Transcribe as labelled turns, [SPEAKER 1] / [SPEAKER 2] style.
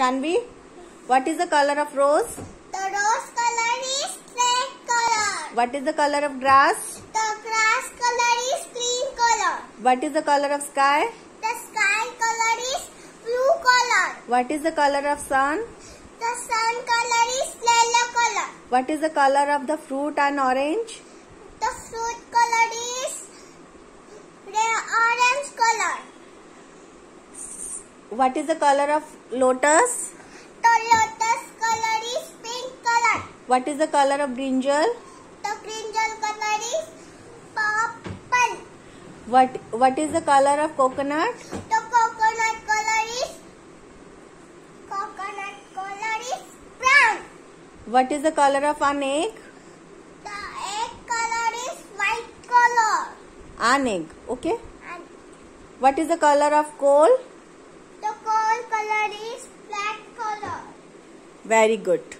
[SPEAKER 1] Shanvi, what is the color of rose?
[SPEAKER 2] The rose color is red color.
[SPEAKER 1] What is the color of grass?
[SPEAKER 2] The grass color is green color.
[SPEAKER 1] What is the color of sky?
[SPEAKER 2] The sky color is blue color.
[SPEAKER 1] What is the color of sun?
[SPEAKER 2] The sun color is yellow color.
[SPEAKER 1] What is the color of the fruit and orange?
[SPEAKER 2] The fruit color is red orange color.
[SPEAKER 1] What is the color of lotus?
[SPEAKER 2] The lotus color is pink color.
[SPEAKER 1] What is the color of brinjal?
[SPEAKER 2] The brinjal color is purple.
[SPEAKER 1] What What is the color of coconut?
[SPEAKER 2] The coconut color is coconut color is brown.
[SPEAKER 1] What is the color of an egg?
[SPEAKER 2] The egg color is white color.
[SPEAKER 1] An egg. Okay. What is the color of
[SPEAKER 2] coal color is black color.
[SPEAKER 1] Very good.